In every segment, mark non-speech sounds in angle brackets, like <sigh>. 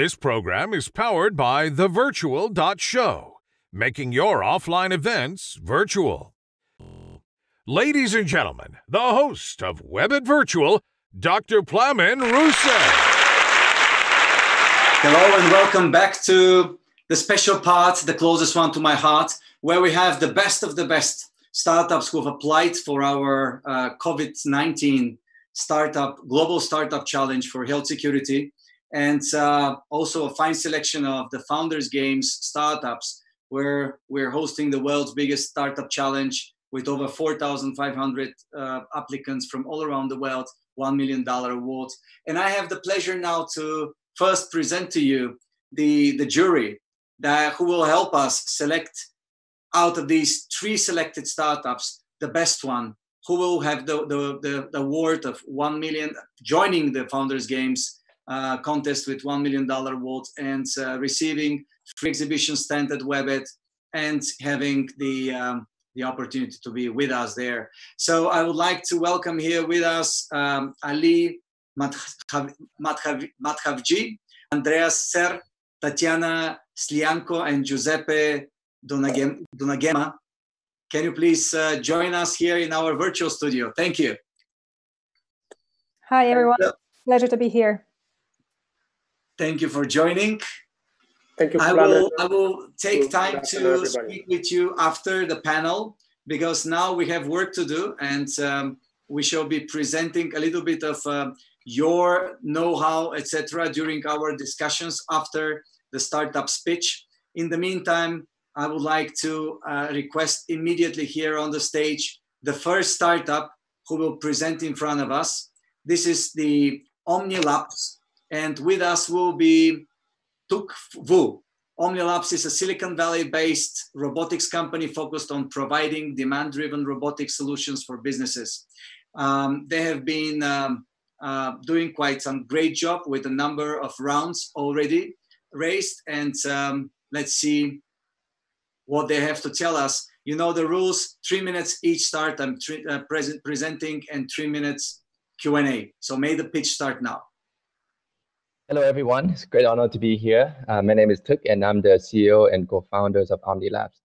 This program is powered by thevirtual.show, making your offline events virtual. Ladies and gentlemen, the host of Webit Virtual, Dr. Plamen Russev. Hello and welcome back to the special part, the closest one to my heart, where we have the best of the best startups who have applied for our uh, COVID 19 startup, global startup challenge for health security and uh, also a fine selection of the Founders Games startups, where we're hosting the world's biggest startup challenge with over 4,500 uh, applicants from all around the world, $1 million award. And I have the pleasure now to first present to you the, the jury that, who will help us select out of these three selected startups, the best one, who will have the, the, the, the award of 1 million, joining the Founders Games uh, contest with $1 million votes and uh, receiving free exhibition stand at Webit and having the, um, the opportunity to be with us there. So I would like to welcome here with us um, Aly Madhavji, Andreas Cser, Tetiana Siianko, and Giuseppe Donagemma. Can you please uh, join us here in our virtual studio? Thank you. Hi, everyone. Pleasure to be here. Thank you for joining. Thank you. I will, I will take time to speak with you after the panel because now we have work to do and um, we shall be presenting a little bit of uh, your know-how, etc., during our discussions after the startup speech. In the meantime, I would like to uh, request immediately here on the stage the first startup who will present in front of us. This is the OhmniLabs and with us will be Tuk Vu. OhmniLabs is a Silicon Valley based robotics company focused on providing demand driven robotic solutions for businesses. Um, they have been um, uh, doing quite some great job with a number of rounds already raised. And um, let's see what they have to tell us. You know the rules: three minutes each start. I'm uh, present, presenting, and three minutes Q and A. So may the pitch start now. Hello, everyone. It's a great honor to be here. Uh, my name is Tuk, and I'm the CEO and co-founders of Ohmni Labs.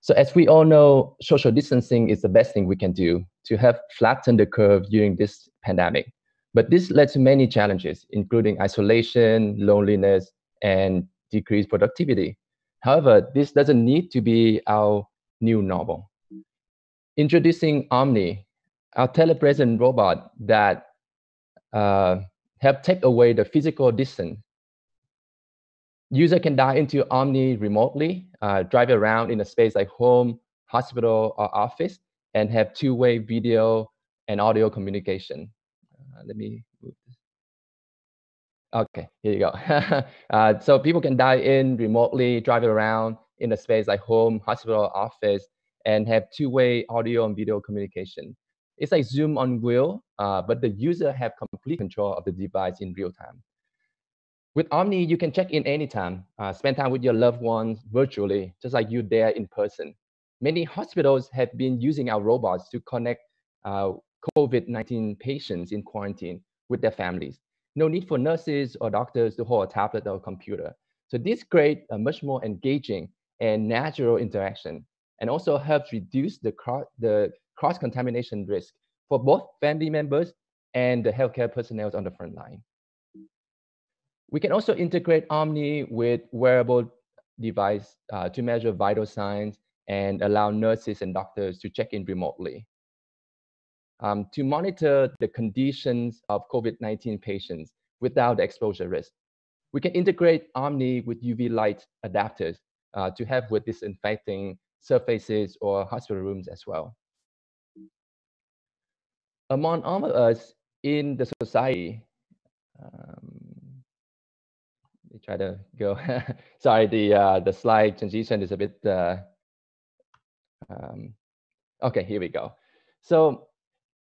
So as we all know, social distancing is the best thing we can do to have flattened the curve during this pandemic. But this led to many challenges, including isolation, loneliness, and decreased productivity. However, this doesn't need to be our new normal. Introducing Ohmni, our telepresent robot that uh, help take away the physical distance. User can dial into Ohmni remotely, uh, drive around in a space like home, hospital, or office, and have two-way video and audio communication. Uh, let me move this. Okay, here you go. <laughs> uh, so people can dial in remotely, drive around in a space like home, hospital, office, and have two-way audio and video communication. It's like Zoom on wheel, uh, but the user have complete control of the device in real time. With Ohmni, you can check in anytime, uh, spend time with your loved ones virtually, just like you there in person. Many hospitals have been using our robots to connect uh, COVID-19 patients in quarantine with their families. No need for nurses or doctors to hold a tablet or a computer. So this creates a much more engaging and natural interaction and also helps reduce the, the cross-contamination risk for both family members and the healthcare personnel on the front line. We can also integrate Ohmni with wearable device uh, to measure vital signs and allow nurses and doctors to check in remotely. Um, to monitor the conditions of COVID-19 patients without exposure risk. We can integrate Ohmni with UV light adapters uh, to help with disinfecting surfaces or hospital rooms as well among all of us in the society, um, let try to go. <laughs> Sorry, the uh, the slide transition is a bit. Uh, um, okay, here we go. So,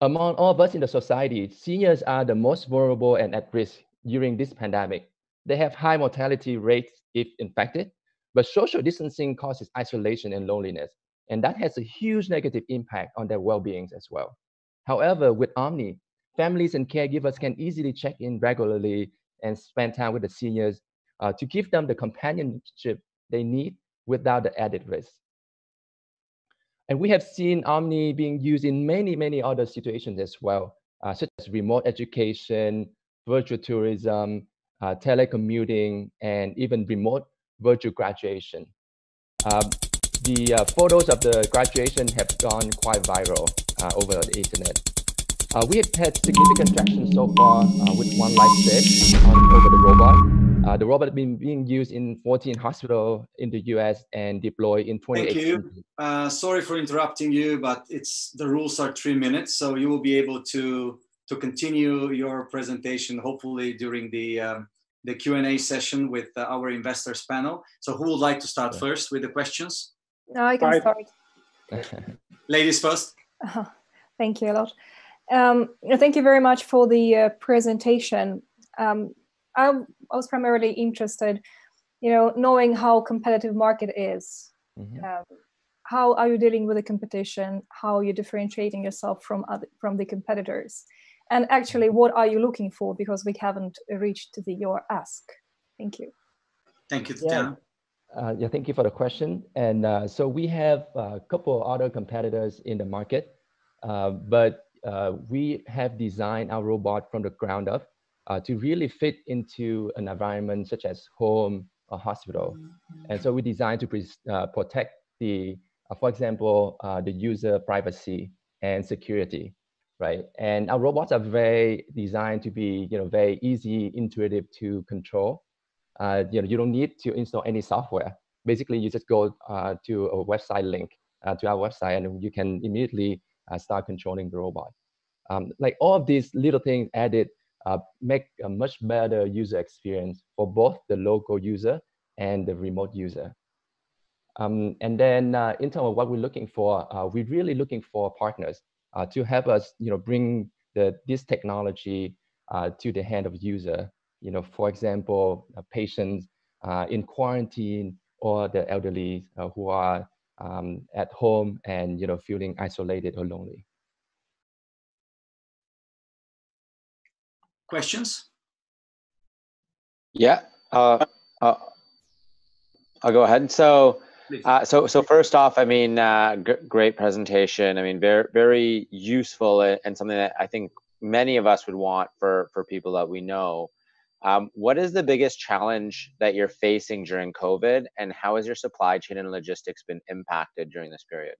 among all of us in the society, seniors are the most vulnerable and at risk during this pandemic. They have high mortality rates if infected, but social distancing causes isolation and loneliness, and that has a huge negative impact on their well-being as well. However, with Ohmni, families and caregivers can easily check in regularly and spend time with the seniors uh, to give them the companionship they need without the added risk. And we have seen Omni being used in many, many other situations as well, uh, such as remote education, virtual tourism, uh, telecommuting, and even remote virtual graduation. Um, the uh, photos of the graduation have gone quite viral over the internet. Uh, we have had significant traction so far uh, with one life set on over the robot. Uh, the robot has been being used in 14 hospitals in the US and deployed in 28. Thank you. Uh, sorry for interrupting you, but it's the rules are three minutes, so you will be able to to continue your presentation hopefully during the um, the Q&A session with uh, our investors panel. So who would like to start first with the questions? No, I can start. Ladies first. Uh, thank you a lot. Um, thank you very much for the uh, presentation. Um, I, I, was primarily interested, you know, knowing how competitive market is. Mm-hmm. Um, how are you dealing with the competition? How are you differentiating yourself from other, from the competitors? And actually, mm-hmm. what are you looking for? Because we haven't reached the your ask. Thank you. Thank you, Tetiana. Yeah. Uh, yeah, thank you for the question. And uh, so we have a couple of other competitors in the market, uh, but uh, we have designed our robot from the ground up uh, to really fit into an environment such as home or hospital. And so we designed to uh, protect the, for example, uh, the user privacy and security, right? And our robots are very designed to be, you know, very easy, intuitive to control. Uh, you know, you don't need to install any software. Basically, you just go uh, to a website link to our website, and you can immediately start controlling the robot. Um, like all of these little things added uh, make a much better user experience for both the local user and the remote user. Um, and then uh, in terms of what we're looking for, uh, we're really looking for partners uh, to help us, you know, bring the, this technology uh, to the hand of user. You know, for example, uh, patients in quarantine or the elderly who are um, at home and you know feeling isolated or lonely. Questions? Yeah, uh, uh, I'll go ahead. So, uh, so, so first off, I mean, uh, great presentation. I mean, very, very useful and something that I think many of us would want for for people that we know. Um, what is the biggest challenge that you're facing during COVID, and how has your supply chain and logistics been impacted during this period?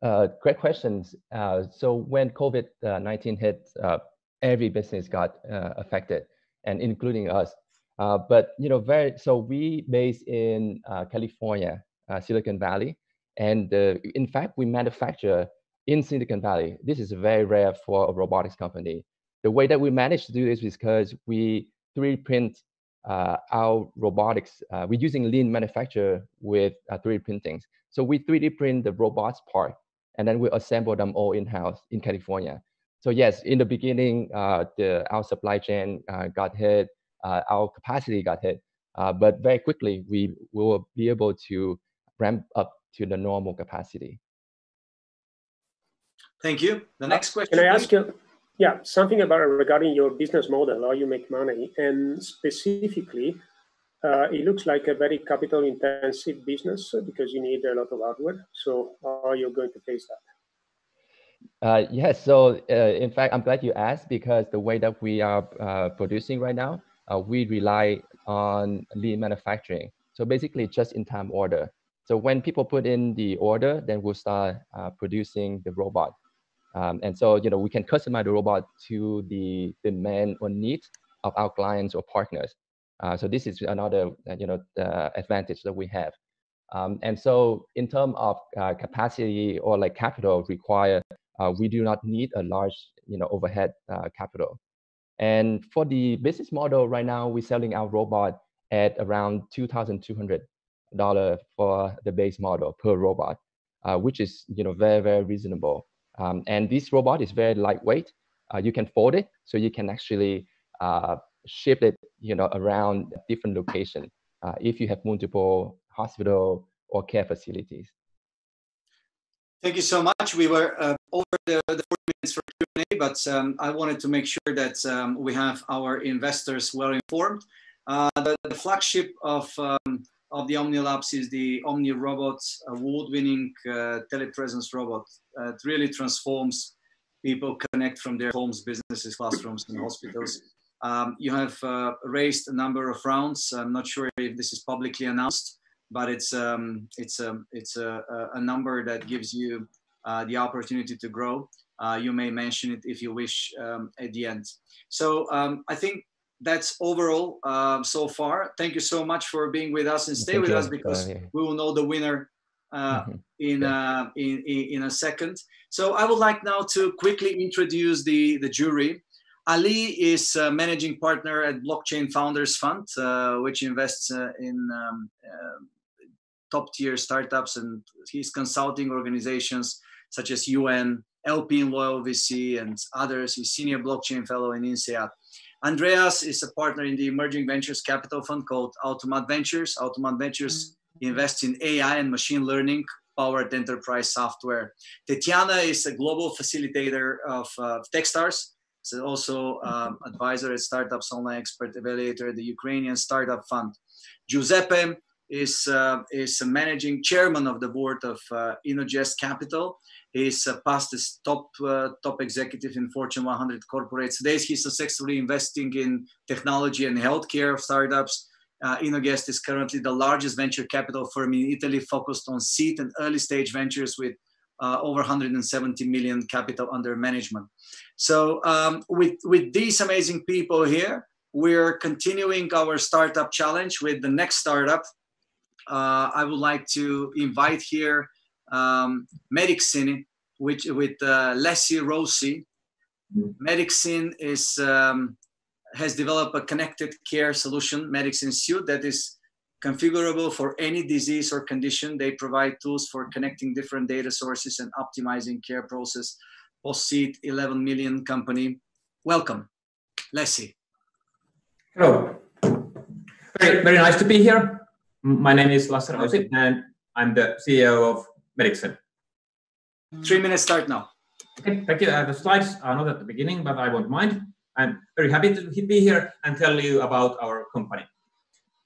Uh, great questions. Uh, so when COVID-19 hit, uh, every business got uh, affected, and including us. Uh, but you know, very so we based in uh, California, uh, Silicon Valley, and uh, in fact, we manufacture in Silicon Valley. This is very rare for a robotics company. The way that we managed to do this is because we 3D print uh, our robotics. we're using lean manufacture with 3D printings. So we 3D print the robots part, and then we assemble them all in house in California so yes, in the beginning, uh, the, our supply chain uh, got hit, uh, our capacity got hit, uh, but very quickly we will be able to ramp up to the normal capacity. Thank you. The next question. Can I ask you? Yeah, something about regarding your business model, how you make money, and specifically, uh, it looks like a very capital intensive business because you need a lot of hardware. So, how are you going to face that? Uh, yes, so uh, in fact, I'm glad you asked because the way that we are uh, producing right now, uh, we rely on lean manufacturing. So basically, just in time order. So when people put in the order, then we'll start uh, producing the robot. Um, and so, you know, we can customize the robot to the demand or needs of our clients or partners. Uh, so this is another, you know, advantage that we have. Um, and so in terms of capacity or like capital required uh, we do not need a large you know, overhead uh, capital. And for the business model right now, we're selling our robot at around $2,200 for the base model per robot, uh, which is you know, very, very reasonable. Um, and this robot is very lightweight. Uh, you can fold it, so you can actually uh, ship it you know, around different locations uh, if you have multiple hospital or care facilities. Thank you so much. We were uh, over the, the 40 minutes for Q&A, but um, I wanted to make sure that um, we have our investors well informed. Uh, the, the, flagship of um, of the Ohmni Labs is the Ohmni Robot, award-winning uh, telepresence robot. Uh, it really transforms people connect from their homes, businesses, classrooms, and hospitals. Um, you have uh, raised a number of rounds. I'm not sure if this is publicly announced, but it's um, it's a um, it's a, a, number that gives you uh, the opportunity to grow. Uh, you may mention it if you wish um, at the end. So um, I think that's overall uh, so far. Thank you so much for being with us and stay Thank with you. us because we will know the winner uh, <laughs> mm-hmm. in, uh, in, in a second. So I would like now to quickly introduce the, the jury. Aly is a managing partner at Blockchain Founders Fund, uh, which invests uh, in um, uh, top tier startups and he's consulting organizations such as UN, LP in Loyal VC, and others. He's senior blockchain fellow in INSEAD. Andreas is a partner in the emerging ventures capital fund called Automat Ventures. Automat Ventures invests in AI and machine learning powered enterprise software. Tetiana is a global facilitator of uh, Techstars. She's also um, advisor at Startups Online Expert Evaluator at the Ukrainian Startup Fund. Giuseppe is, uh, is a managing chairman of the board of uh, InnoGest Capital. He's uh, past as top uh, top executive in Fortune 100 corporates. Today, he's successfully investing in technology and healthcare startups. Uh, InnoGest is currently the largest venture capital firm in Italy, focused on seed and early stage ventures with uh, over 170 million capital under management. So, um, with with these amazing people here, we're continuing our startup challenge with the next startup uh, I would like to invite here um, Medixine, which with uh, Leslie Rossi. Medixine is um, has developed a connected care solution, Medixine Suite, that is configurable for any disease or condition. They provide tools for connecting different data sources and optimizing care process. Post-seed 11 million company. Welcome, Leslie. Hello. Very, very nice to be here. My name is Lasse Rausi, and I'm the CEO of Medixine. Three minutes start now. Okay, thank you. Uh, the slides are not at the beginning, but I won't mind. I'm very happy to be here and tell you about our company.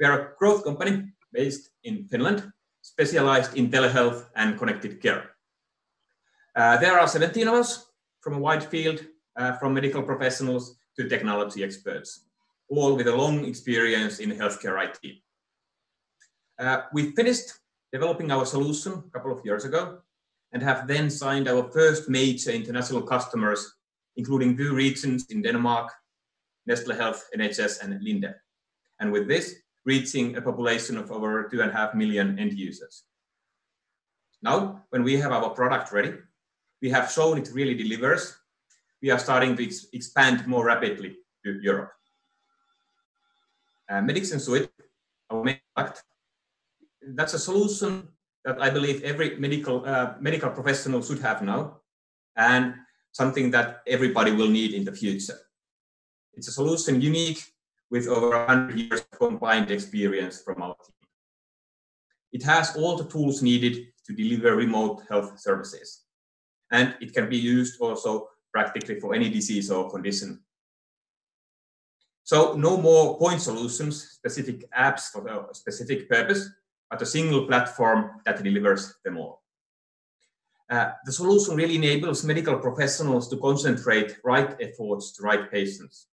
We are a growth company based in Finland, specialized in telehealth and connected care. Uh, there are 17 of us from a wide field, uh, from medical professionals to technology experts, all with a long experience in healthcare IT. Uh, we finished developing our solution a couple of years ago and have then signed our first major international customers, including VU regions in Denmark, Nestle Health, NHS, and Linde. And with this, reaching a population of over two and a half million end users. Now, when we have our product ready, we have shown it really delivers. We are starting to ex expand more rapidly to Europe. Uh, Medixine Suite, our main product, that's a solution that I believe every medical uh, medical professional should have now, and something that everybody will need in the future. It's a solution unique with over 100 years of combined experience from our team. It has all the tools needed to deliver remote health services, and it can be used also practically for any disease or condition. So no more point solutions, specific apps for a specific purpose, but a single platform that delivers them all. Uh, the solution really enables medical professionals to concentrate right efforts to right patients.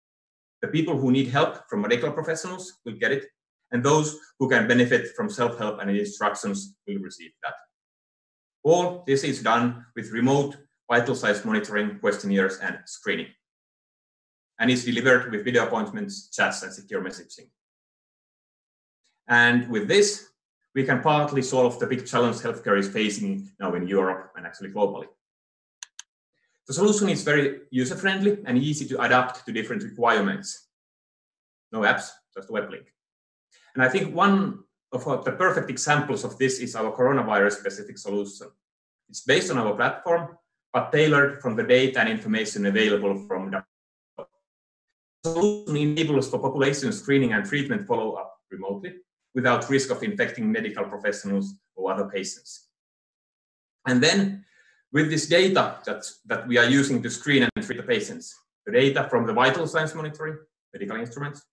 The people who need help from medical professionals will get it, and those who can benefit from self-help and instructions will receive that. All this is done with remote vital signs monitoring, questionnaires, and screening. And is delivered with video appointments, chats, and secure messaging. And with this, we can partly solve the big challenge healthcare is facing now in Europe and actually globally. The solution is very user-friendly and easy to adapt to different requirements. No apps, just a web link. And I think one of the perfect examples of this is our coronavirus-specific solution. It's based on our platform, but tailored from the data and information available from the solution enables for population screening and treatment follow-up remotely without risk of infecting medical professionals or other patients. And then with this data that, that we are using to screen and treat the patients, the data from the vital signs monitoring, medical instruments,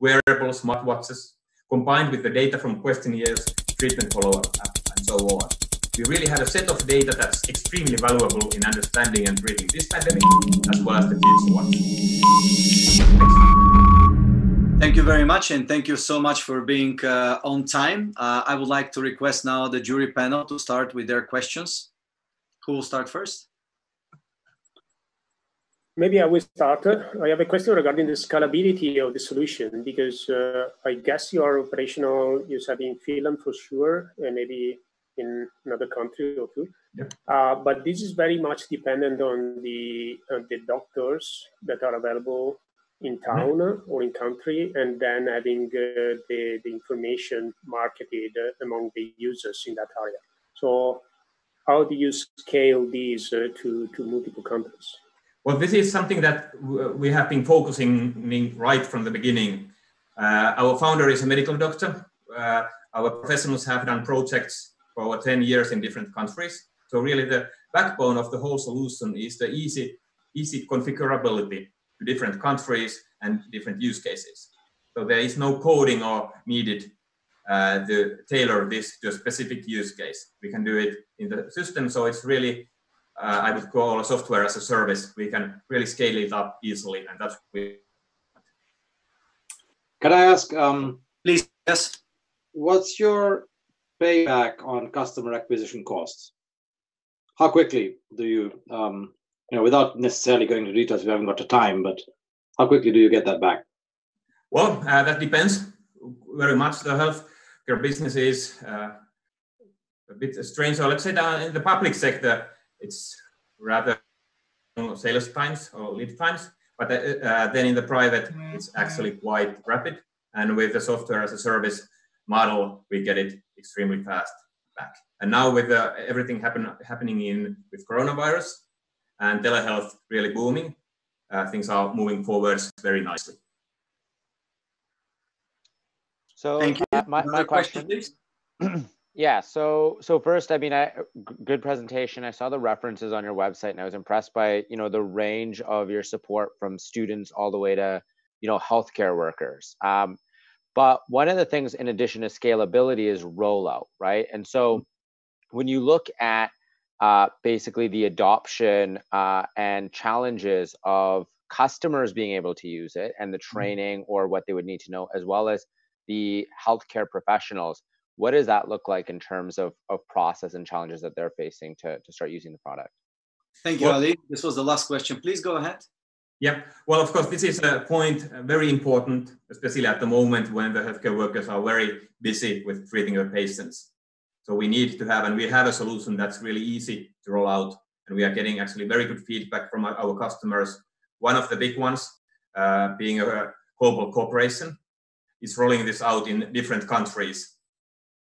wearable smartwatches, combined with the data from questionnaires, treatment follow-up, and so on. We really have a set of data that's extremely valuable in understanding and treating this pandemic, as well as the future ones. Thank you very much, and thank you so much for being uh, on time. Uh, I would like to request now the jury panel to start with their questions. Who will start first? Maybe I will start. I have a question regarding the scalability of the solution because uh, I guess you are operational, you said in Finland for sure, and maybe in another country or two. Yeah. Uh, but this is very much dependent on the uh, the doctors that are available in mm-hmm. town or in country, and then having uh, the the information marketed uh, among the users in that area. So, how do you scale these uh, to to multiple countries? Well, this is something that we have been focusing right from the beginning. Uh, our founder is a medical doctor. Uh, our professionals have done projects for over 10 years in different countries. So really the backbone of the whole solution is the easy, easy configurability to different countries and different use cases. So there is no coding or needed uh, to tailor this to a specific use case. We can do it in the system. So it's really uh, I would call a software as a service. We can really scale it up easily, and that's we. Can I ask? Um, Please, yes. What's your payback on customer acquisition costs? How quickly do you, um, you know, without necessarily going into details, we haven't got the time, but how quickly do you get that back? Well, uh, that depends very much. The healthcare business is uh, a bit strange. So let's say that in the public sector, it's rather sales times or lead times. But uh, uh, then in the private, it's actually quite rapid. And with the software as a service model, we get it extremely fast back. And now with uh, everything happen, happening in with coronavirus and telehealth really booming, uh, things are moving forwards very nicely. So Thank you. Uh, my, my question, question <clears throat> Yeah. So so first, I mean, I good presentation. I saw the references on your website, and I was impressed by you know the range of your support from students all the way to you know healthcare workers. Um, but one of the things, in addition to scalability, is rollout, right? And so when you look at uh, basically the adoption uh, and challenges of customers being able to use it and the mm-hmm. training or what they would need to know, as well as the healthcare professionals what does that look like in terms of, of process and challenges that they're facing to, to start using the product? Thank you, well, Aly. This was the last question. Please go ahead. Yeah, well, of course, this is a point uh, very important, especially at the moment when the healthcare workers are very busy with treating their patients. So we need to have, and we have a solution that's really easy to roll out, and we are getting actually very good feedback from our, customers. One of the big ones, uh, being a global corporation, is rolling this out in different countries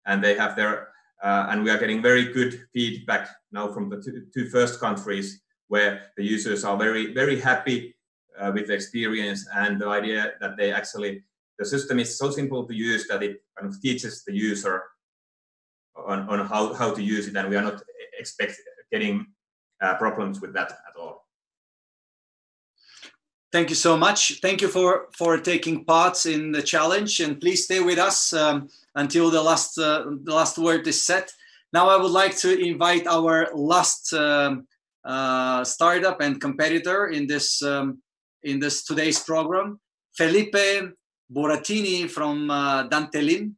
and they have their uh, and we are getting very good feedback now from the two, two first countries where the users are very very happy uh, with the experience and the idea that they actually the system is so simple to use that it kind of teaches the user on, on how, how to use it and we are not expect getting uh, problems with that at all thank you so much thank you for for taking part in the challenge and please stay with us um, until the last uh, the last word is set. Now I would like to invite our last um, uh, startup and competitor in this um, in this today's program, Felipe Burattini from uh, Dandelin.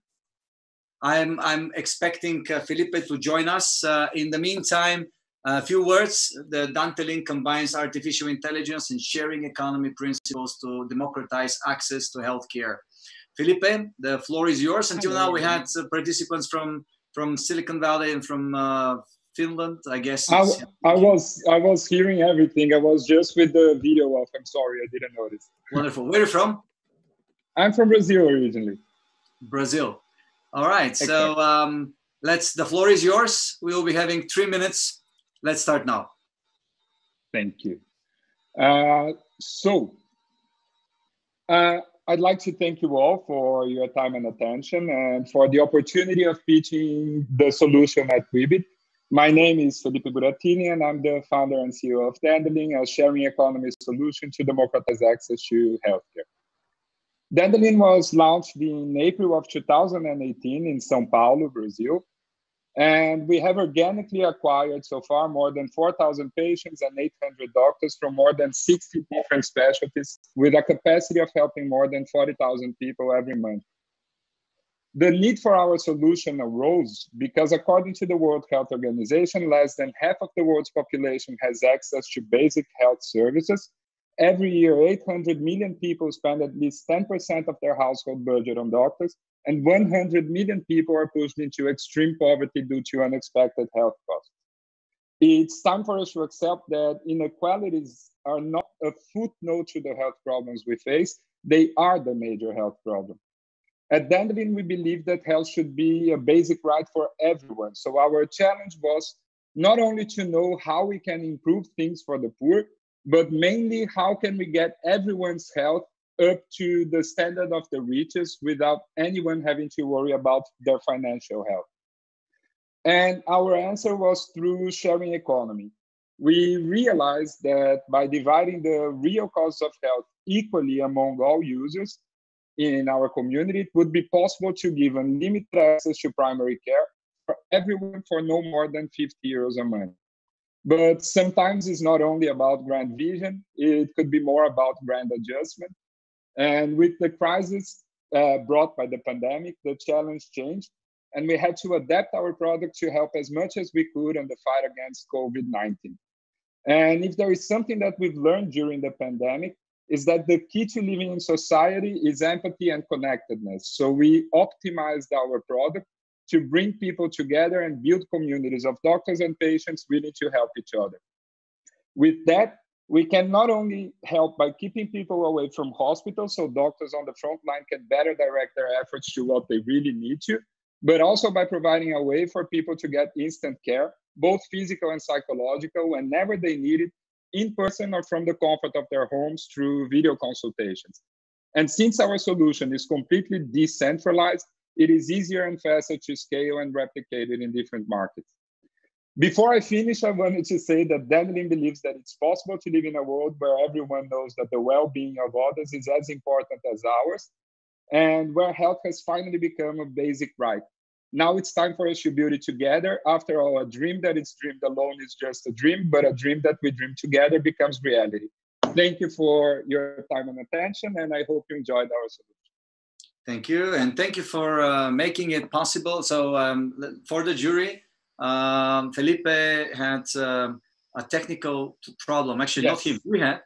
I'm I'm expecting uh, Felipe to join us. Uh, in the meantime, a few words. The Dandelin combines artificial intelligence and sharing economy principles to democratize access to healthcare. Felipe, the floor is yours. Until now, we had uh, participants from from Silicon Valley and from uh, Finland. I guess. I, I was I was hearing everything. I was just with the video off. I'm sorry, I didn't notice. Wonderful. Where are you from? I'm from Brazil originally. Brazil. All right. So um, let's. The floor is yours. We will be having three minutes. Let's start now. Thank you. Uh, so. Uh, I'd like to thank you all for your time and attention and for the opportunity of pitching the solution at Webit. My name is Felipe Burattini, and I'm the founder and CEO of Dandelin, a sharing economy solution to democratize access to healthcare. Dandelin was launched in April of 2018 in Sao Paulo, Brazil. And we have organically acquired so far more than 4,000 patients and 800 doctors from more than 60 different specialties with a capacity of helping more than 40,000 people every month. The need for our solution arose because, according to the World Health Organization, less than half of the world's population has access to basic health services, Every year, 800 million people spend at least 10% of their household budget on doctors, and 100 million people are pushed into extreme poverty due to unexpected health costs. It's time for us to accept that inequalities are not a footnote to the health problems we face, they are the major health problem. At Dandelin, we believe that health should be a basic right for everyone. So our challenge was not only to know how we can improve things for the poor, but mainly how can we get everyone's health up to the standard of the richest without anyone having to worry about their financial health? And our answer was through sharing economy. We realized that by dividing the real costs of health equally among all users in our community, it would be possible to give unlimited access to primary care for everyone for no more than 50 euros a month. But sometimes it's not only about grand vision, it could be more about grand adjustment. And with the crisis uh, brought by the pandemic, the challenge changed. And we had to adapt our product to help as much as we could in the fight against COVID 19. And if there is something that we've learned during the pandemic, is that the key to living in society is empathy and connectedness. So we optimized our product to bring people together and build communities of doctors and patients willing to help each other. With that, we can not only help by keeping people away from hospitals so doctors on the front line can better direct their efforts to what they really need to, but also by providing a way for people to get instant care, both physical and psychological, whenever they need it, in person or from the comfort of their homes through video consultations. And since our solution is completely decentralized, it is easier and faster to scale and replicate it in different markets. Before I finish, I wanted to say that Dandelin believes that it's possible to live in a world where everyone knows that the well being of others is as important as ours, and where health has finally become a basic right. Now it's time for us to build it together. After all, a dream that is dreamed alone is just a dream, but a dream that we dream together becomes reality. Thank you for your time and attention, and I hope you enjoyed our solution. Thank you, and thank you for uh, making it possible. So, um, for the jury, um, Felipe had um, a technical problem. Actually, yes. not him, <laughs> we had,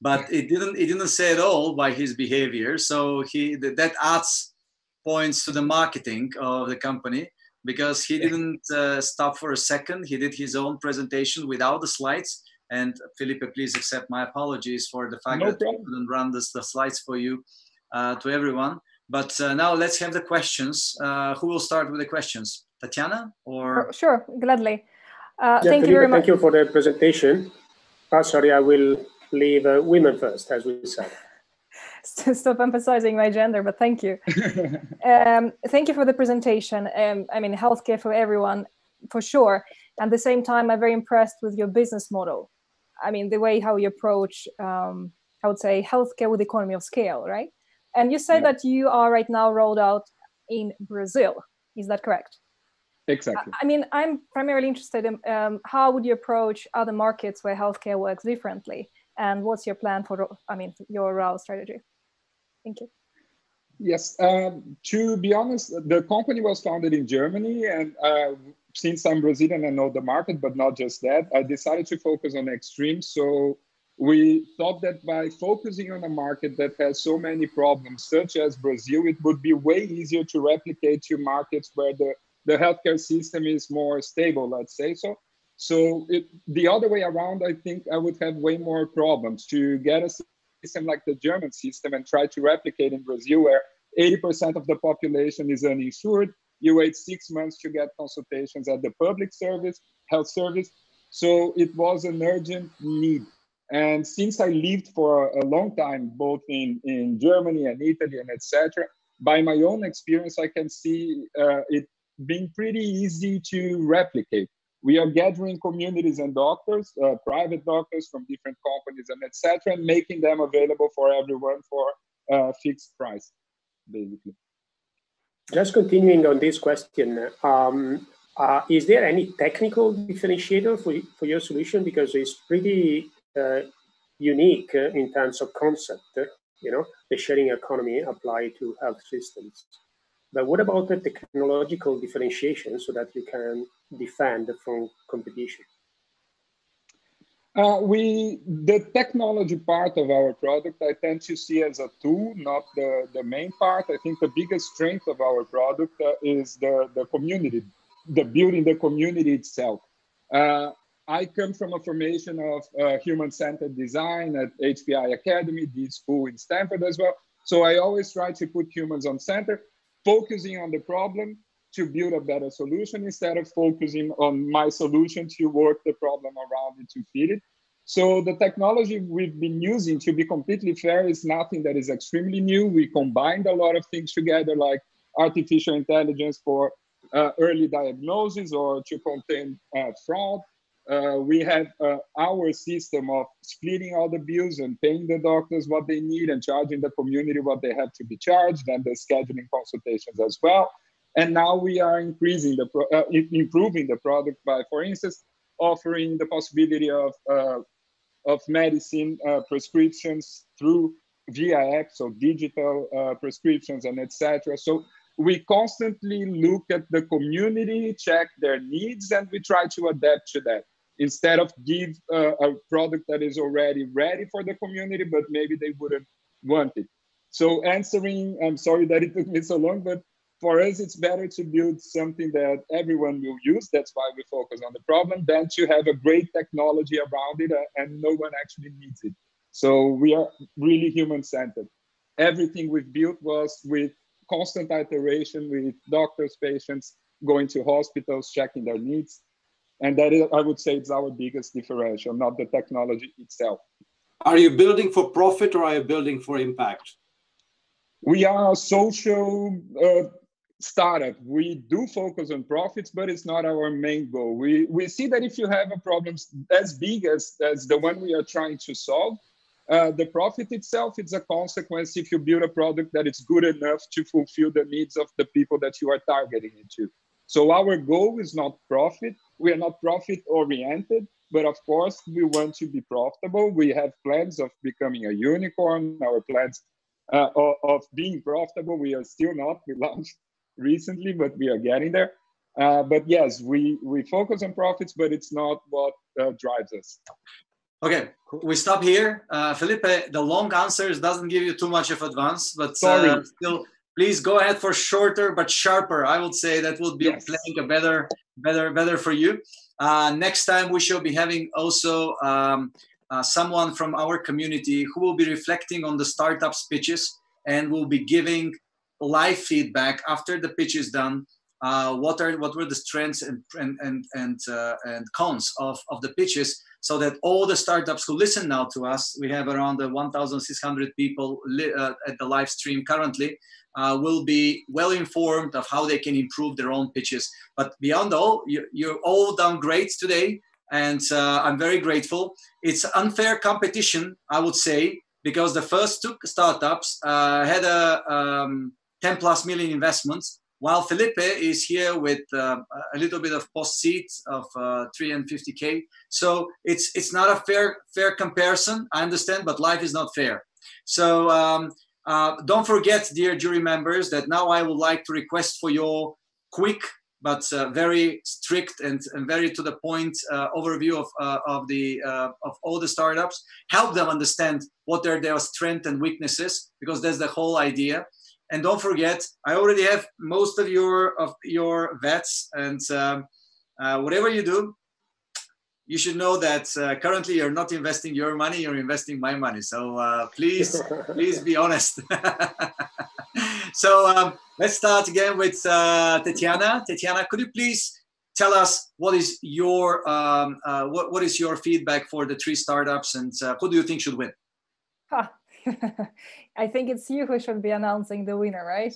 but it didn't. It didn't say at all by his behavior. So he that adds points to the marketing of the company because he didn't uh, stop for a second. He did his own presentation without the slides. And Felipe, please accept my apologies for the fact no that problem. I couldn't run this, the slides for you to everyone. But uh, now let's have the questions. Uh, who will start with the questions? Tetiana or? Sure, gladly. Uh, yeah, thank Felipe, you very much. Thank you for the presentation. Oh, sorry, I will leave uh, women first, as we said. <laughs> Stop emphasizing my gender, but thank you. <laughs> um, thank you for the presentation. Um, I mean, healthcare for everyone, for sure. At the same time, I'm very impressed with your business model. I mean, the way how you approach, um, I would say, healthcare with economy of scale, right? And you said yeah. that you are right now rolled out in Brazil. Is that correct? Exactly. I mean, I'm primarily interested in um, how would you approach other markets where healthcare works differently, and what's your plan for? I mean, your RAW strategy. Thank you. Yes. Um, to be honest, the company was founded in Germany, and uh, since I'm Brazilian, I know the market, but not just that. I decided to focus on extreme. So we thought that by focusing on a market that has so many problems, such as Brazil, it would be way easier to replicate to markets where the, the healthcare system is more stable, let's say so. So it, the other way around, I think I would have way more problems to get a system like the German system and try to replicate in Brazil, where 80% of the population is uninsured. You wait six months to get consultations at the public service, health service. So it was an urgent need and since I lived for a long time, both in, in Germany and Italy and etc., by my own experience, I can see uh, it being pretty easy to replicate. We are gathering communities and doctors, uh, private doctors from different companies and etc., and making them available for everyone for uh, fixed price, basically. Just continuing on this question, um, uh, is there any technical differentiator for, for your solution? Because it's pretty unique uh, in terms of concept, you know, the sharing economy applied to health systems. But what about the technological differentiation so that you can defend from competition? Uh, we the technology part of our product I tend to see as a tool, not the, the main part. I think the biggest strength of our product uh, is the, the community, the building the community itself. Uh, I come from a formation of uh, human-centered design at HPI Academy, the school in Stanford as well. So I always try to put humans on center, focusing on the problem to build a better solution instead of focusing on my solution to work the problem around it to fit it. So the technology we've been using, to be completely fair, is nothing that is extremely new. We combined a lot of things together, like artificial intelligence for uh, early diagnosis or to contain uh, fraud. Uh, we have uh, our system of splitting all the bills and paying the doctors what they need and charging the community what they have to be charged and the scheduling consultations as well. And now we are increasing the pro- uh, improving the product by, for instance, offering the possibility of uh, of medicine uh, prescriptions through via app, so digital uh, prescriptions and etc. So we constantly look at the community, check their needs, and we try to adapt to that instead of give uh, a product that is already ready for the community, but maybe they wouldn't want it. So answering, I'm sorry that it took me so long, but for us, it's better to build something that everyone will use. That's why we focus on the problem than to have a great technology around it uh, and no one actually needs it. So we are really human centered. Everything we've built was with constant iteration with doctors, patients, going to hospitals, checking their needs. And that is, I would say, it's our biggest differential, not the technology itself. Are you building for profit or are you building for impact? We are a social uh, startup. We do focus on profits, but it's not our main goal. We, we see that if you have a problem as big as, as the one we are trying to solve, uh, the profit itself is a consequence if you build a product that is good enough to fulfill the needs of the people that you are targeting it to. So our goal is not profit. We are not profit oriented, but of course we want to be profitable. We have plans of becoming a unicorn. Our plans uh, of, of, being profitable. We are still not. We launched recently, but we are getting there. Uh, but yes, we we focus on profits, but it's not what uh, drives us. Okay, we stop here. Uh, Felipe, the long answers doesn't give you too much of advance, but uh, Sorry. still, please go ahead for shorter but sharper. I would say that would be Yes. playing a better, better, better for you. Uh, next time we shall be having also um, uh, someone from our community who will be reflecting on the startups pitches and will be giving live feedback after the pitch is done. Uh, what are what were the strengths and and and and, uh, and cons of, of the pitches so that all the startups who listen now to us, we have around the 1,600 people li- uh, at the live stream currently, uh, will be well informed of how they can improve their own pitches. But beyond all, you, you're all done great today, and uh, I'm very grateful. It's unfair competition, I would say, because the first two startups uh, had a um, 10 plus million investments while Felipe is here with uh, a little bit of post seat of uh, 350k. So it's it's not a fair fair comparison. I understand, but life is not fair. So um, uh, don't forget, dear jury members, that now I would like to request for your quick but uh, very strict and, and very to the point uh, overview of, uh, of the uh, of all the startups. Help them understand what are their strengths and weaknesses because that's the whole idea and don't forget i already have most of your of your vets and um, uh, whatever you do you should know that uh, currently you're not investing your money you're investing my money. So uh, please <laughs> please be honest. <laughs> So um, let's start again with uh, tetiana tetiana could you please tell us what is your um, uh, what, what is your feedback for the three startups and uh, who do you think should win? Ha. <laughs> I think it's you who should be announcing the winner, right?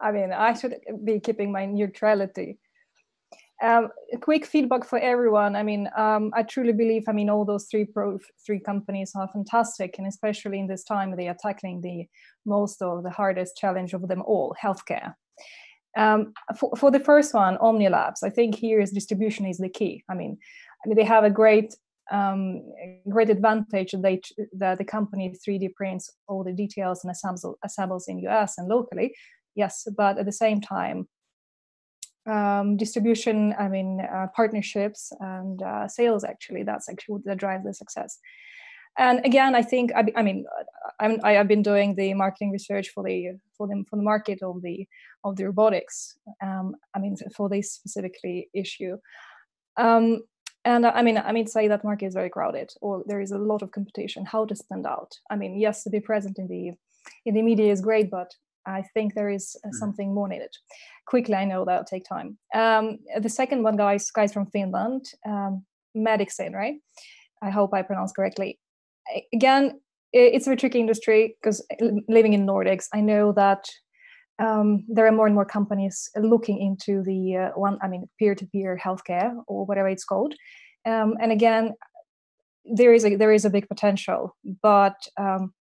I mean, I should be keeping my neutrality. um, quick feedback for everyone. I mean, um, I truly believe. I mean, all those three pro, three companies are fantastic, and especially in this time, they are tackling the most of the hardest challenge of them all: healthcare. Um, for, for the first one, OhmniLabs, I think here is distribution is the key. I mean, I mean they have a great um, great advantage they that the company 3D prints all the details and assembles, assembles in US and locally. Yes, but at the same time, um, distribution, I mean, uh, partnerships and uh, sales. Actually, that's actually what drives the success. And again, I think I, I mean I'm, I have been doing the marketing research for the for the for the market of the of the robotics. Um, I mean for this specifically issue. Um, and I mean, I mean, say that market is very crowded, or there is a lot of competition. How to stand out? I mean, yes, to be present in the in the media is great, but I think there is uh, mm-hmm. something more needed. Quickly, I know that'll take time. Um, the second one, guys, guys from Finland, um, Medixine, right? I hope I pronounced correctly. Again, it's a very tricky industry because uh, living in Nordics, I know that um, there are more and more companies looking into the uh, one, I mean, peer-to-peer healthcare or whatever it's called. Um, and again, there is a there is a big potential, but um,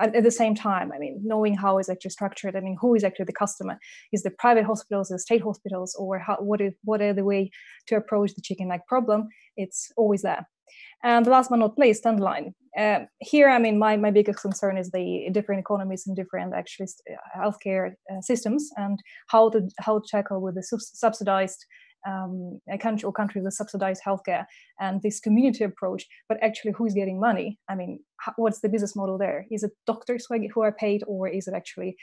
at, the same time, I mean, knowing how is actually structured, I mean, who is actually the customer? Is the private hospitals, the state hospitals, or how, what, is, what are the way to approach the chicken egg problem? It's always there. And last but not least, Dandelin. Uh, here, I mean, my, my biggest concern is the different economies and different actually uh, healthcare uh, systems and how to how to tackle with the subsidized um, a country or country with subsidized healthcare and this community approach, but actually who's getting money? I mean, how, what's the business model there? Is it doctors who are paid, or is it actually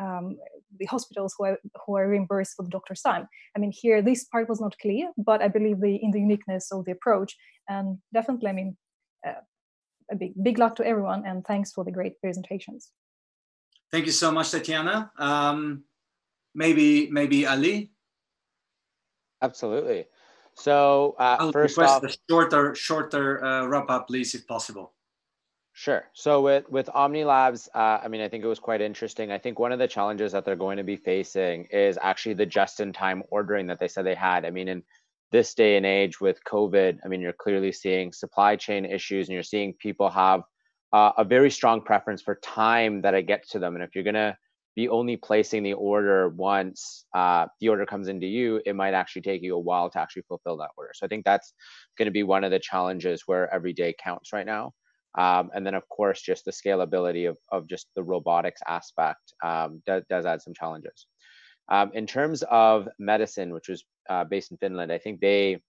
um, the hospitals who are, who are reimbursed for the doctor's time? I mean, here this part was not clear, but I believe the in the uniqueness of the approach, and definitely, I mean, uh, a big big luck to everyone, and thanks for the great presentations. Thank you so much, Tetiana. Um, maybe maybe Aly Absolutely. So uh, I'll first request off, a shorter shorter uh, wrap up, please, if possible. Sure. So with with OhmniLabs, uh, I mean, I think it was quite interesting. I think one of the challenges that they're going to be facing is actually the just-in-time ordering that they said they had. I mean, in this day and age with COVID, I mean, you're clearly seeing supply chain issues, and you're seeing people have uh, a very strong preference for time that it gets to them. And if you're gonna be only placing the order once uh, the order comes into you, it might actually take you a while to actually fulfill that order. So I think that's going to be one of the challenges where every day counts right now. Um, and then of course, just the scalability of, of just the robotics aspect um, does, does add some challenges. Um, in terms of Medixine, which was uh, based in Finland, I think they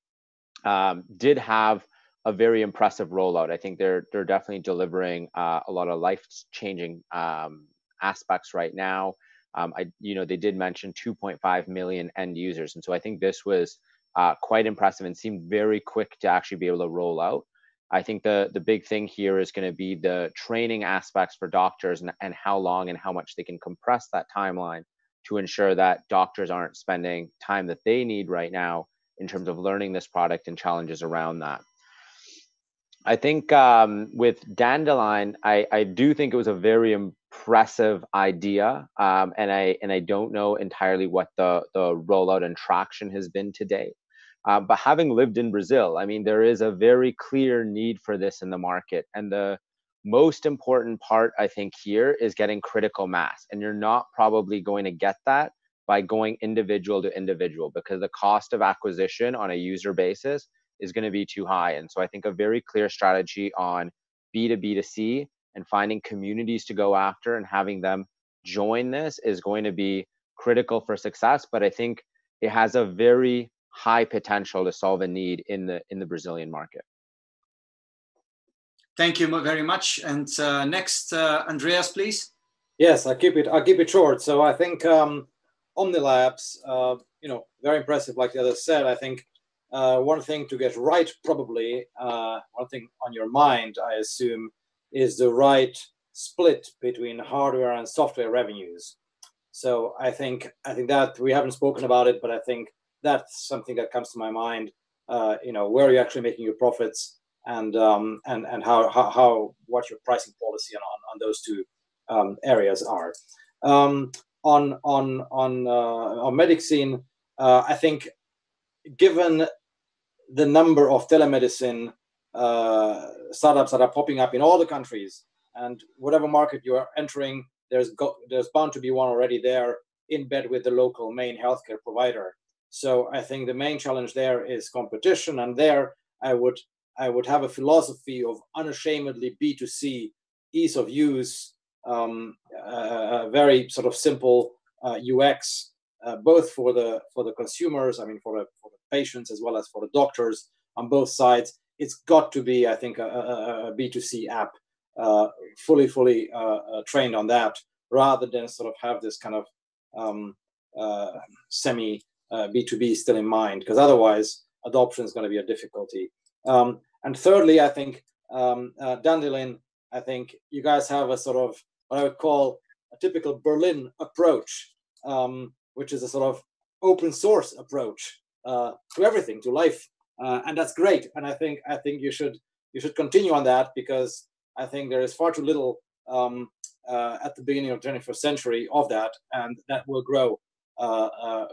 um, did have a very impressive rollout. I think they're they're definitely delivering uh, a lot of life changing um, aspects right now. Um, I, you know, they did mention 2.5 million end users, and so I think this was uh, quite impressive and seemed very quick to actually be able to roll out. I think the the big thing here is going to be the training aspects for doctors and, and how long and how much they can compress that timeline to ensure that doctors aren't spending time that they need right now in terms of learning this product and challenges around that. I think um, with Dandelin, I, I do think it was a very impressive idea, um, and I and I don't know entirely what the the rollout and traction has been today. Uh, but having lived in Brazil, I mean, there is a very clear need for this in the market, and the most important part I think here is getting critical mass, and you're not probably going to get that by going individual to individual because the cost of acquisition on a user basis is going to be too high. And so I think a very clear strategy on B2B to C and finding communities to go after and having them join this is going to be critical for success. But I think it has a very high potential to solve a need in the in the Brazilian market. Thank you very much. And uh, next, uh, Andreas, please. Yes, I'll keep it. I'll keep it short. So I think um, OhmniLabs, uh, you know, very impressive. Like the other said, I think uh, one thing to get right, probably, uh, one thing on your mind, I assume, is the right split between hardware and software revenues. So I think I think that we haven't spoken about it, but I think that's something that comes to my mind. Uh, you know, where are you actually making your profits, and um, and and how, how how what your pricing policy on on those two um, areas are. Um, on on on uh, on Medixine, uh, I think given the number of telemedicine uh, startups that are popping up in all the countries, and whatever market you are entering, there's go- there's bound to be one already there in bed with the local main healthcare provider. So I think the main challenge there is competition, and there I would I would have a philosophy of unashamedly B2C, ease of use, um, uh, very sort of simple uh, UX, uh, both for the for the consumers, I mean for the, for the patients as well as for the doctors on both sides. It's got to be, I think, a a, a B2C app, uh, fully fully uh, uh, trained on that, rather than sort of have this kind of um, semi B2B still in mind, because otherwise adoption is going to be a difficulty. Um, and thirdly, I think um, uh, Dandelin, I think you guys have a sort of what I would call a typical Berlin approach, um, which is a sort of open source approach uh, to everything, to life, uh, and that's great. And I think I think you should you should continue on that because I think there is far too little um, uh, at the beginning of the 21st century of that, and that will grow uh, uh,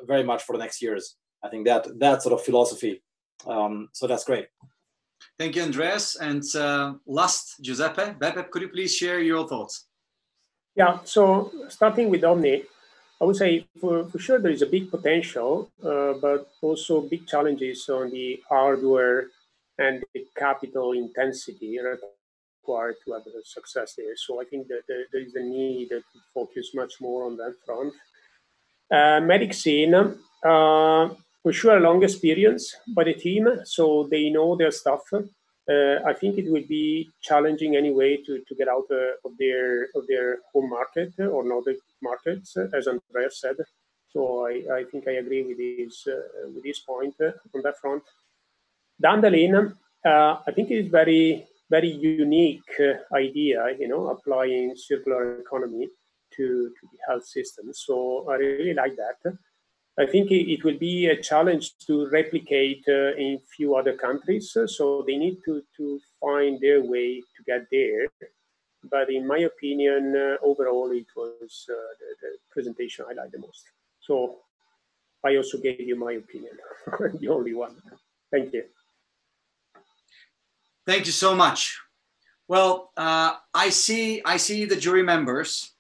very much for the next years. I think that that sort of philosophy. Um, so that's great. Thank you, Andreas. And uh, last, Giuseppe, Beppe, could you please share your thoughts? Yeah, so starting with Ohmni, I would say for, for sure there is a big potential, uh, but also big challenges on the hardware and the capital intensity required to have a success there. So I think that there, there is a need to focus much more on that front. Uh, Medixine, uh, for sure a long experience by the team, so they know their stuff. Uh, I think it will be challenging anyway to, to get out uh, of their of their home market or Nordic markets, as Andreas said. So I, I think I agree with this uh, with this point on that front. Dandelin, uh, I think it is very very unique idea, you know, applying circular economy to, to the health system. So I really like that. I think it will be a challenge to replicate uh, in few other countries. So they need to, to find their way to get there. But in my opinion, uh, overall, it was uh, the, the, presentation I liked the most. So I also gave you my opinion, <laughs> the only one. Thank you. Thank you so much. Well, uh, I see I see the jury members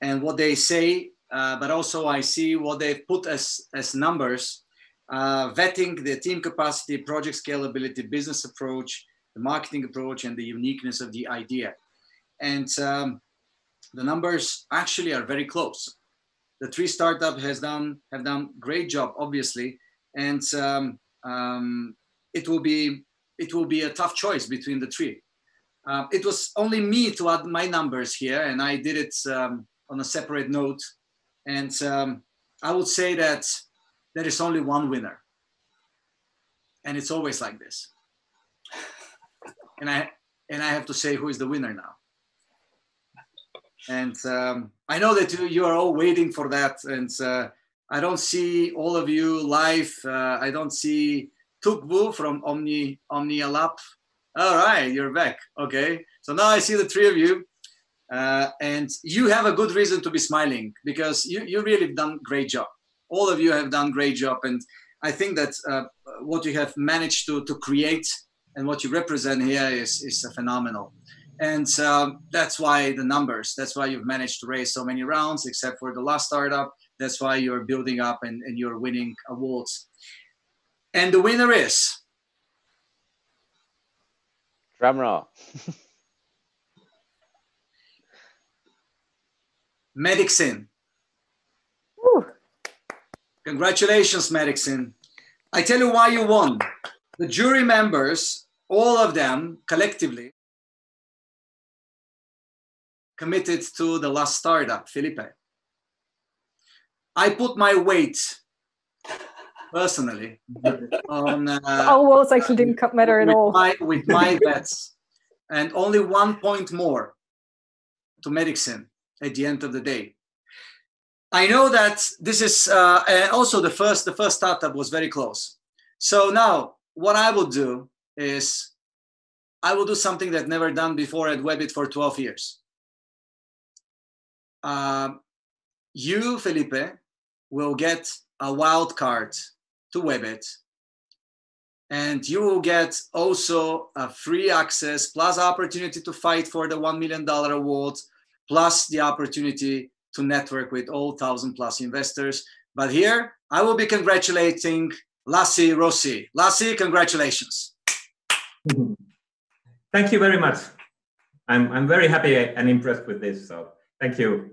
and what they say uh, but also I see what they've put as, as numbers, uh, vetting the team capacity, project scalability, business approach, the marketing approach, and the uniqueness of the idea. And um, the numbers actually are very close. The three startup has done have done great job, obviously, and um, um, it will be it will be a tough choice between the three. Uh, it was only me to add my numbers here, and I did it um, on a separate note and um, I would say that there is only one winner. And it's always like this. And I and I have to say who is the winner now. And um, I know that you, you are all waiting for that. And uh, I don't see all of you live. Uh, I don't see Thuc Vu from Ohmni Ohmni Lab. All right, you're back. Okay. So now I see the three of you. Uh, and you have a good reason to be smiling because you, you really done great job. All of you have done great job. And I think that uh, what you have managed to, to create and what you represent here is, is phenomenal. And um, that's why the numbers, that's why you've managed to raise so many rounds, except for the last startup. That's why you're building up and, and you're winning awards. And the winner is. Drum roll. <laughs> Medixine. Congratulations, Medixine. I tell you why you won. The jury members, all of them collectively, committed to the last startup, Felipe. I put my weight personally on. Uh, Our votes actually didn't matter at all. My, with my bets, and only one point more to Medixine at the end of the day. I know that this is uh, also the first the first startup was very close. So now what I will do is I will do something that never done before at Webit for 12 years. Uh, you, Felipe, will get a wild card to Webit and you will get also a free access plus opportunity to fight for the $1 million award plus the opportunity to network with all 1000 plus investors but here i will be congratulating lassi rossi lassi congratulations <laughs> thank you very much i'm, I'm very happy and impressed with this so thank you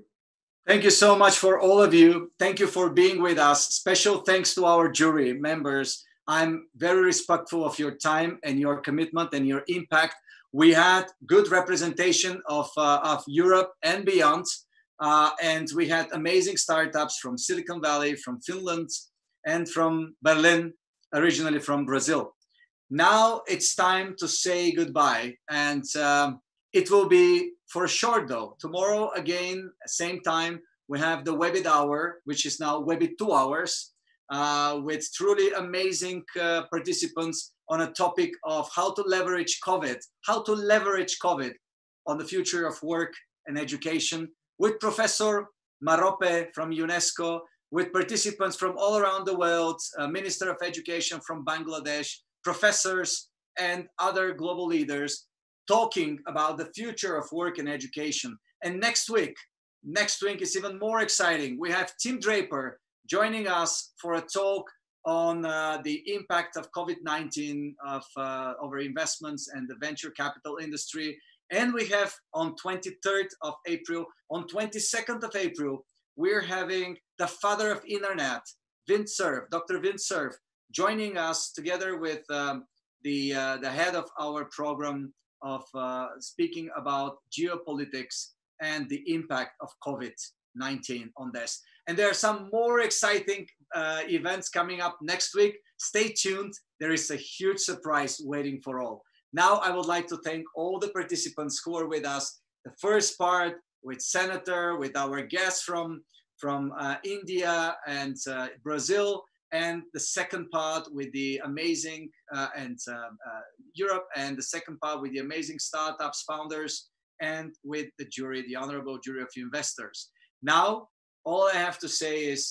Thank you so much for all of you. Thank you for being with us. Special thanks to our jury members I'm very respectful of your time and your commitment and your impact. We had good representation of, uh, of Europe and beyond. Uh, and we had amazing startups from Silicon Valley, from Finland, and from Berlin, originally from Brazil. Now it's time to say goodbye. And um, it will be for short though. Tomorrow, again, same time, we have the Webit Hour, which is now Webit 2 Hours uh, with truly amazing uh, participants on a topic of how to leverage COVID, how to leverage COVID on the future of work and education with Professor Marope from UNESCO, with participants from all around the world, uh, Minister of Education from Bangladesh, professors, and other global leaders talking about the future of work and education. And next week, next week is even more exciting. We have Tim Draper, joining us for a talk on uh, the impact of COVID-19 of uh, over investments and the venture capital industry. And we have on 23rd of April, on 22nd of April, we're having the father of internet, Vint Cerf, Dr. Vint Cerf, joining us together with um, the, uh, the head of our program of uh, speaking about geopolitics and the impact of COVID-19 on this. And there are some more exciting uh, events coming up next week. Stay tuned. There is a huge surprise waiting for all. Now, I would like to thank all the participants who are with us. The first part with Senator, with our guests from, from uh, India and uh, Brazil, and the second part with the amazing uh, and um, uh, Europe, and the second part with the amazing startups founders, and with the jury, the honorable jury of investors. Now, all I have to say is